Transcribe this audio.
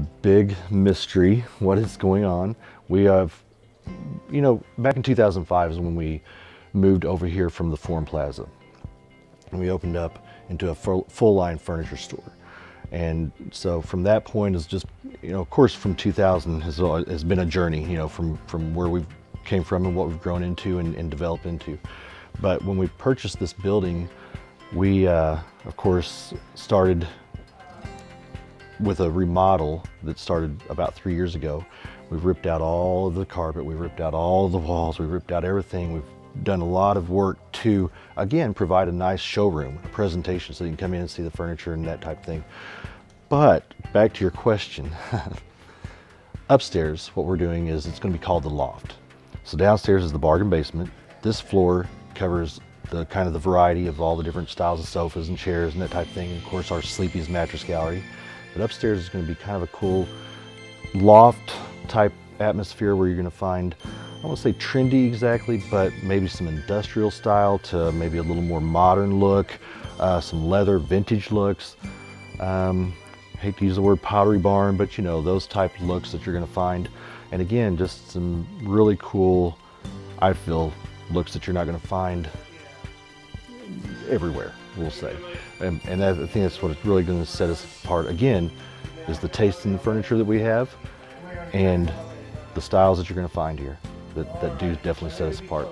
the big mystery. What is going on? We have, you know, back in 2005 is when we moved over here from the Forum Plaza. And we opened up into a full, line furniture store. And so from that point is just, you know, of course from 2000 has, has been a journey, you know, from, from where we came from and what we've grown into and, and developed into. But when we purchased this building, we, uh, of course, started with a remodel that started about three years ago. We've ripped out all of the carpet, we've ripped out all the walls, we've ripped out everything. We've done a lot of work to, again, provide a nice showroom, a presentation so you can come in and see the furniture and that type of thing. But back to your question. Upstairs, what we're doing is it's going to be called the loft. So downstairs is the bargain basement. This floor covers the kind of the variety of all the different styles of sofas and chairs and that type of thing. Of course, our Sleepy's mattress gallery. But upstairs is going to be kind of a cool loft type atmosphere where you're going to find, I won't say trendy exactly, but maybe some industrial style to maybe a little more modern look, uh, some leather vintage looks. Um, hate to use the word pottery barn, but you know, those type of looks that you're going to find. And again, just some really cool, I feel, looks that you're not going to find everywhere, we'll say. And, and I think that's what's really going to set us apart again is the taste in the furniture that we have and the styles that you're going to find here that, that do definitely set us apart.